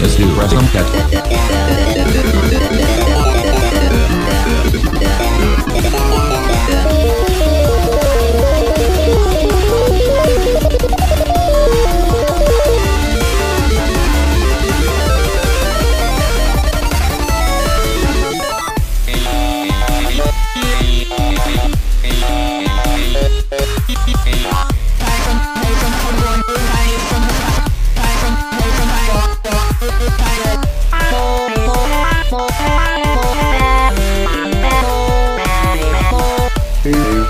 Is due.